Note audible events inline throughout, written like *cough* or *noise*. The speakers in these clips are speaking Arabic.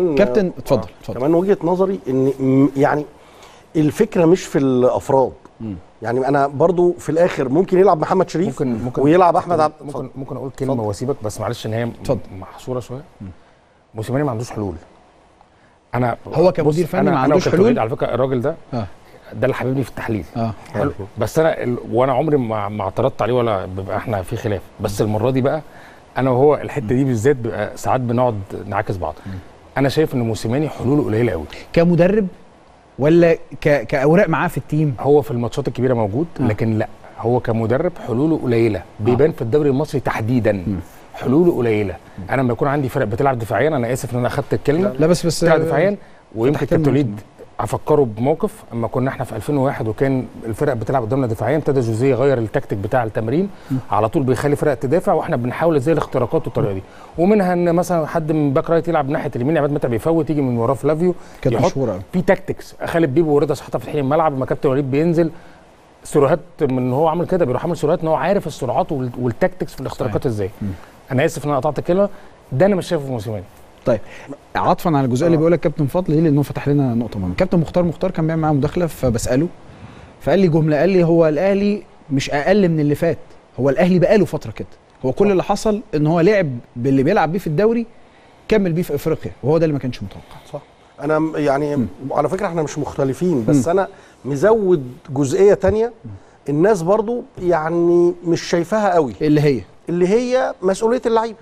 كابتن اتفضل اتفضل. كمان وجهة نظري إن يعني الفكرة مش في الأفراد. يعني أنا برضو في الآخر ممكن يلعب محمد شريف ممكن ممكن ويلعب أحمد عبد ممكن ممكن أقول كلمة. وأسيبك بس معلش إن هي اتفضل. محصورة شوية. موسيماني ما عندوش حلول. أنا هو كمدير فني أنا- ما عندوش حلول؟ على فكرة الراجل ده آه. ده اللي حبيبني في التحليل. آه. حلو. بس أنا ال... وأنا عمري ما ما اعترضت عليه ولا بيبقى إحنا في خلاف. بس المرة دي بقى أنا وهو الحتة دي بالذات بيبقى ساعات بنقعد نعاكس بعض. أنا شايف إن موسيماني حلوله قليله قوي كمدرب ولا ك... كأوراق معاه في التيم؟ هو في الماتشات الكبيرة موجود آه. لكن لأ. هو كمدرب حلوله قليلة. بيبان في الدوري المصري تحديدا. حلوله قليلة. أنا لما يكون عندي فرق بتلعب دفاعيا أنا آسف إن أنا أخدت الكلمة. لا بس بس بتلعب دفاعيا ويمكن كابتن وليد هفكره بموقف اما كنا إحنا في 2001 وكان الفرق بتلعب قدامنا دفاعيا ابتدى جوزيه يغير التكتيك بتاع التمرين على طول بيخلي فرق تدافع وإحنا بنحاول إزاي الاختراقات والطريقة دي. ومنها إن مثلا حد من back right يلعب ناحية اليمين عماد متعب يفوت يجي من وراه فلافيو كانت مشهورة في tactics خالد بيبو ورضا شحاته فاتحين الملعب لما كابتن وليد بينزل سيروهات من هو عامل كده بيروح عامل سيروهات إن هو عارف السرعات وال- وال tactics في الاختراقات إزاي. أنا آسف إن أنا قطعت الكلمة ده أنا مش شايفه في موسيماني طيب عطفا على الجزئية اللي بيقولها كابتن فضل دي لأنه فتح لنا نقطة مهمة. كابتن مختار مختار كان بيعمل معاه مداخلة فبسأله فقال لي جملة قال لي هو الأهلي مش أقل من اللي فات هو الأهلي بقاله فترة كده هو كل اللي حصل إن هو لعب باللي بيلعب بيه في الدوري كمل بيه في إفريقيا وهو ده اللي ما كانش متوقع. صح. أنا م- يعني على فكرة إحنا مش مختلفين بس أنا مزود جزئية تانية. الناس برضو يعني مش شايفاها قوي. اللي هي؟ اللي هي مسؤولية اللعيبة.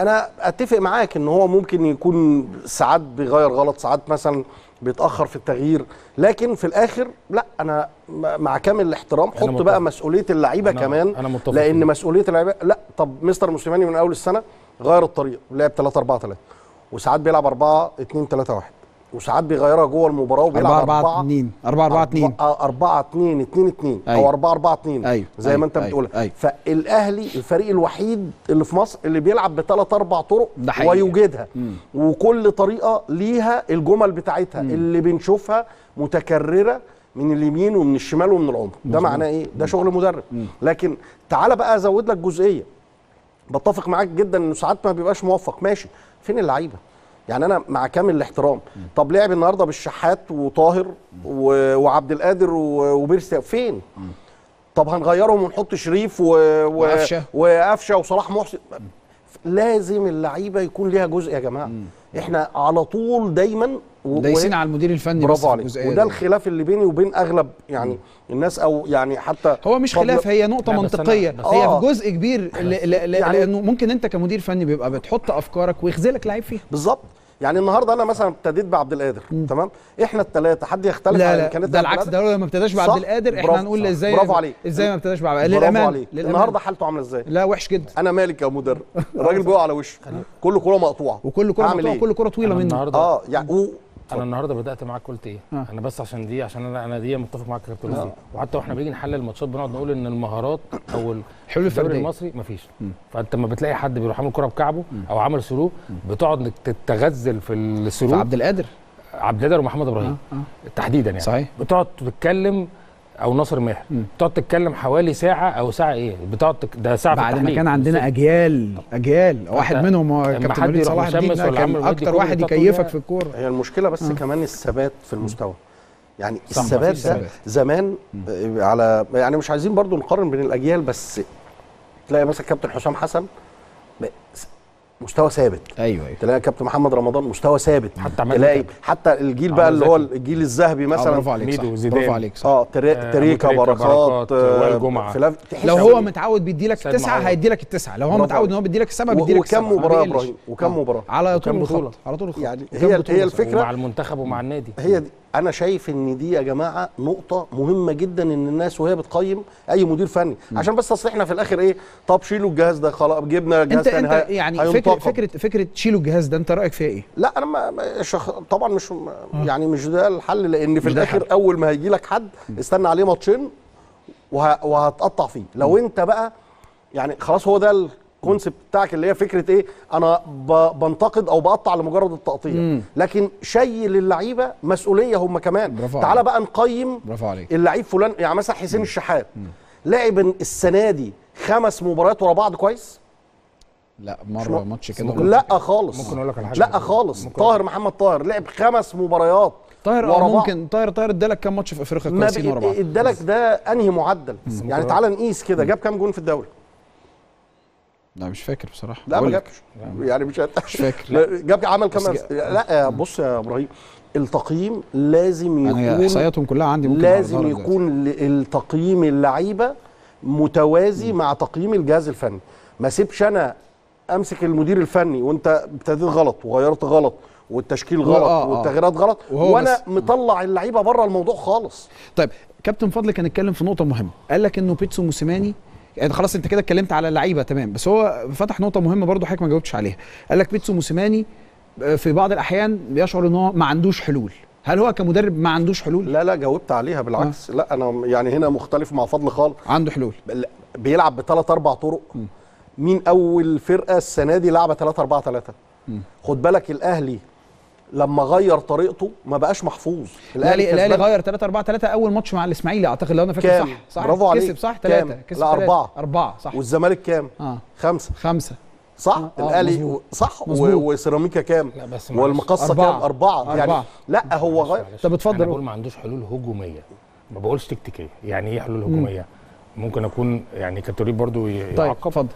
أنا أتفق معاك إن هو ممكن يكون ساعات بيغير غلط ساعات مثلا بيتأخر في التغيير لكن في الآخر لأ أنا مع كامل الاحترام حط متفق. بقى مسؤولية اللعيبة أنا- كمان أنا متفق لأن فيه. مسؤولية اللعيبة لأ طب مستر موسيماني من أول السنة غير الطريقة لعب 3 4 3 وساعات بيلعب 4 2 3 1 وساعات بيغيرها جوه المباراة 4 وبيلعب 4 2 4 4 2 4 2 2 2 أو أيوة. 4 4 2 أيوة. زي أيوة. ما انت أيوة. بتقول أيوة. فالأهلي الفريق الوحيد اللي في مصر اللي بيلعب بثلاث أربع طرق. ويوجدها. وكل طريقة ليها الجمل بتاعتها. اللي بنشوفها متكررة من اليمين ومن الشمال ومن العمق. ده معناه إيه؟ ده شغل مدرب. لكن تعالى بقى أزود لك جزئية. بتفق معاك جدا إنه ساعات ما بيبقاش موفق. ماشي. فين اللعيبة؟ يعني أنا مع كامل الاحترام. طب لعب النهارده بالشحات وطاهر و... وعبد القادر و... وبيرسي فين؟ طب هنغيرهم ونحط شريف و... و... وقفشة. وقفشة وصلاح محسن. لازم اللعيبة يكون ليها جزء يا جماعة. إحنا على طول دايما و... دايسين على المدير الفني بس برافو في عليك. وده. الخلاف اللي بيني وبين أغلب يعني الناس أو يعني حتى هو مش فضل- خلاف هي نقطة لا، بس أنا- منطقية بس- هي آه. في جزء كبير ل- ل- ل- يعني- لأنه ممكن أنت كمدير فني بيبقى بتحط أفكارك ويخذلك لعيب فيها. بالظبط. يعني النهارده أنا مثلا ابتديت بعبد القادر تمام إحنا الثلاثه حد يختلف لا على لا ده عبد العكس القادر؟ ده لو ما ابتداش بعبد. القادر إحنا برافو، هنقول. إزاي برافو عليك. إزاي ما ابتداش بعبد برافو للأمان عليك. النهارده حالته عاملة إزاي لا وحش جدا أنا مالك يا مدرب *laughs* الراجل بيقع على وشه كل كوره مقطوعة وكل أعمل مقطوعة إيه؟ كل كرة طويلة أنا منه النهارده آه يعني. أنا النهارده بدأت معاك قلت إيه؟ آه. أنا بس عشان دي عشان أنا أنا دي متفق معاك يا كابتن وزير وحتى وإحنا بنيجي نحلل الماتشات بنقعد نقول إن المهارات أو ال- حلول الدوري فردية. المصري مفيش. فأنت لما بتلاقي حد بيروح عامل كرة بكعبه أو عامل ثرو بتقعد تتغزل في الثرو فعبد القادر. عبد القادر ومحمد إبراهيم. آه، تحديدا يعني. صحيح. بتقعد تتكلم أو ناصر ماهر. بتقعد تتكلم حوالي ساعة أو ساعة إيه؟ بتقعد تك... ده ساعة بعد ما. كان عندنا أجيال أجيال. واحد منهم كابتن حد وليد صلاح الدين كان أكتر واحد يكيفك في الكورة. هي المشكلة بس كمان الثبات في المستوى. يعني الثبات ده. زمان آه، على يعني مش عايزين برضو نقارن بين الأجيال بس تلاقي مثلا كابتن حسام حسن مستوى ثابت أيوه أيوه تلاقي كابتن محمد رمضان مستوى ثابت حتى تلاقي. حتى الجيل بقى اللي هو. الجيل الذهبي آه، مثلا برافو عليك ميدو وزيدان. برافو عليك صح آه آه، تريكا بركات آه، وائل تحس لو. هو متعود بيديلك سيد التسعه معوض. هيديلك التسعة لو هو متعود إن. هو بيديلك السبعه و- بيديلك وكم السبعة، ما مباراة يا بيقلش. إبراهيم؟ وكم. مباراة؟ على وكم طول الخط؟ على طول الخط يعني وكم هي هي. الفكرة ومع المنتخب ومع النادي هي دي أنا شايف إن دي يا جماعة نقطة مهمة جدا إن الناس وهي بتقيم أي مدير فني. عشان بس أصل إحنا في الآخر إيه؟ طب شيلوا الجهاز ده خلاص جبنا جهاز انت تاني أنت يعني فكره. فكره فكرة تشيلوا الجهاز ده أنت رأيك فيها إيه؟ لا أنا ما شخ... طبعا مش يعني مش ده الحل لأن في الآخر. أول ما هيجي لك حد استنى عليه ماتشين وه... وهتقطع فيه. لو أنت بقى يعني خلاص هو ده الكونسيبت بتاعك اللي هي فكرة إيه؟ أنا. بنتقد أو بقطع لمجرد التقطيع. لكن شيل اللعيبه مسؤولية هم كمان. تعالى. بقى نقيم اللعيب فلان يعني مثلا حسين الشحات. لعب السنة دي خمس مباريات ورا بعض كويس؟ لا مرة م- ماتش كده ممكن- لا خالص. ممكن أقول لك على حاجة. لا خالص. طاهر محمد طاهر لعب خمس مباريات طاهر آه. ممكن. طاهر طاهر ادالك كام ماتش في أفريقيا كويسين ورا بعض؟ ادالك ده أنهي معدل؟ يعني تعال نقيس كده. جاب كام جون في الدوري؟ لا مش فاكر بصراحة. لا ما. جابش. يعني مش مش فاكر. *laughs* لا، جاب عمل كام لا بص يا إبراهيم التقييم لازم أنا يكون إحصائياتهم كلها عندي ممكن لازم. يكون التقييم اللعيبة متوازي مع تقييم الجهاز الفني. ما سيبش أنا أمسك المدير الفني وأنت ابتديت غلط وغيرت غلط والتشكيل غلط آه، آه. والتغييرات غلط وأنا بس- مطلع اللعيبة بره الموضوع خالص. طيب كابتن فضل كان اتكلم في نقطة مهمة. قال لك إنه بيتسو موسيماني يعني خلاص انت كده اتكلمت على اللعيبة تمام. بس هو فتح نقطة مهمة برضو حضرتك ما جاوبتش عليها. قال لك بيتسو موسيماني آه، في بعض الأحيان بيشعر إن هو ما عندوش حلول. هل هو كمدرب ما عندوش حلول؟ لا لا جاوبت عليها بالعكس. لا أنا يعني هنا مختلف مع فضل خالص. عنده حلول. بيلعب بثلاث أربع طرق. مين أول فرقة السنة دي لعبة 3 4 3 خد بالك الأهلي لما غير طريقته ما بقاش محفوظ الأهلي الاهلي غير 3 4 3 أول ماتش مع الإسماعيلي أعتقد لو أنا فاكر؟ صح صح برافو عليك. كسب صح كام؟ 3 كسب لا، تلاتة. أربعة. أربعة صح والزمالك كام آه خمسة خمسة صح آه، الأهلي. صح. وسيراميكا كام لا بس. والمقصة أربعة. كام أربعة يعني أربعة. لا هو غير. طب اتفضل. بقول ما عندوش حلول هجومية ما بقولش تكتيكية يعني إيه حلول هجومية ممكن أكون يعني كابتن برضو طيب يعقب اتفضل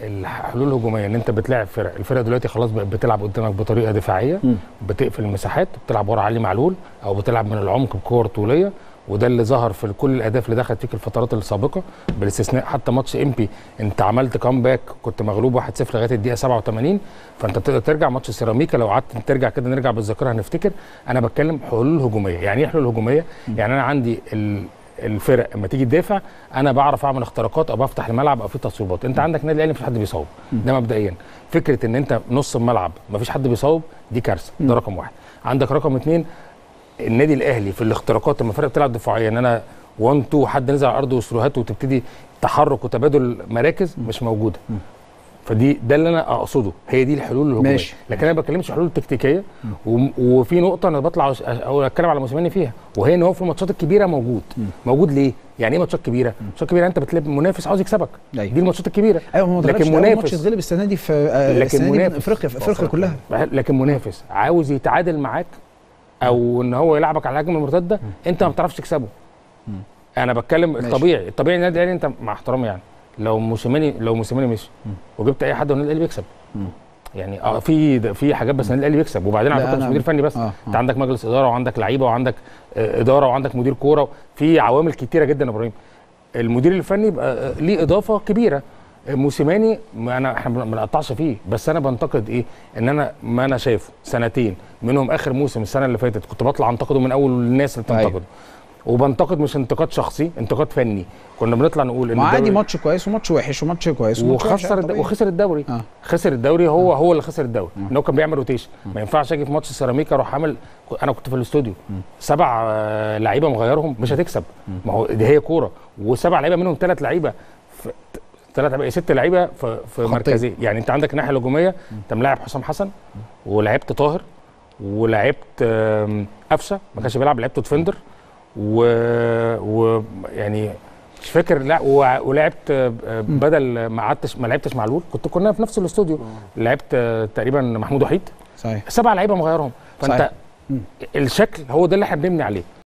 الحلول الهجومية إن أنت بتلاعب فرق الفرقه دلوقتي خلاص بقت بتلعب قدامك بطريقة دفاعية. بتقفل المساحات بتلعب ورا علي معلول أو بتلعب من العمق بكور طولية وده اللي ظهر في كل الأهداف اللي دخلت فيك الفترات السابقة بالاستثناء حتى ماتش إمبي. أنت عملت كامباك كنت مغلوب 1-0 لغاية الدقيقة 87 فأنت تقدر ترجع ماتش سيراميكا. لو قعدت ترجع كده نرجع بالذاكرة هنفتكر. أنا بتكلم حلول هجومية. يعني إيه حلول هجومية؟ يعني أنا عندي ال الفرق لما تيجي تدافع أنا بعرف أعمل اختراقات أو بفتح الملعب أو في تصويبات. أنت عندك نادي الأهلي مفيش حد بيصوب ده مبدئيا. فكرة إن أنت نص الملعب مفيش حد بيصوب دي كارثة ده رقم واحد. عندك رقم اثنين النادي الأهلي في الاختراقات لما الفرق بتلعب دفاعيا ان أنا 1 2 حد نزل على الأرض وسروهات وتبتدي تحرك وتبادل مراكز مش موجودة. فدي ده اللي أنا أقصده. هي دي الحلول الهجوميه ماشي. لكن أنا ما بتكلمش حلول تكتيكية. وفي نقطة أنا بطلع أو أتكلم على موسيماني فيها. وهي إن هو في الماتشات الكبيرة موجود. موجود ليه؟ يعني إيه ماتشات كبيرة؟ ماتشات كبيرة أنت بتلعب منافس عاوز يكسبك. أيوة. دي الماتشات الكبيرة. أيوه ما لكن لكن ماتش منافس. يتغلب السنة دي في آه، لكن دي من منافس. افريقيا في إفريقيا كلها. لكن منافس. عاوز يتعادل معاك أو إن هو يلعبك على الهجمة المرتدة أنت ما بتعرفش تكسبه. أنا بتكلم ماشي. الطبيعي. الطبيعي النادي الاهلي أنت مع احترامي يعني. لو موسيماني لو موسيماني مشي وجبت أي حد والنادي الأهلي بيكسب. يعني آه في في حاجات بس النادي الأهلي بيكسب. وبعدين على فكرة مش مدير فني بس. آه، أنت آه. عندك مجلس إدارة وعندك لعيبة وعندك آه، إدارة وعندك مدير كورة. في عوامل كتيرة جدا يا إبراهيم. المدير الفني يبقى آه، ليه إضافة كبيرة. موسيماني ما انا إحنا ما بنقطعش فيه. بس أنا بنتقد إيه؟ إن أنا ما أنا شايفه سنتين منهم آخر موسم السنة اللي فاتت كنت بطلع أنتقده من أول الناس اللي أيوة. بتنتقده. وبنتقد مش انتقاد شخصي انتقاد فني. كنا بنطلع نقول إن عادي ماتش كويس وماتش وحش وماتش كويس وماتش وخسر الد... وخسر الدوري. آه. خسر الدوري هو هو اللي خسر الدوري. إن هو كان بيعمل rotation ما ينفعش أجي في ماتش سيراميكا أروح عامل أنا كنت في الاستوديو. سبع آه، لعيبة مغيرهم مش هتكسب. ما هو دي هي كورة. وسبع لعيبة منهم ثلاث لعيبة. في ثلاث لعيبة ست لعيبة في, في خطين. مركزيه يعني أنت عندك الناحيه الهجومية أنت ملاعب حسام حسن ولعبت طاهر ولعبت قفشة. ما كانش بيلعب لعبته defender و... و يعني مش فاكر لا و- ولعبت آه، آه، بدل ما قعدتش ما لعبتش معلول كنت كنا في نفس الاستوديو. لعبت آه، تقريبا محمود وحيد. صحيح. سبع لعيبة مغيرهم. فأنت صحيح. الشكل هو ده اللي إحنا بنبني عليه.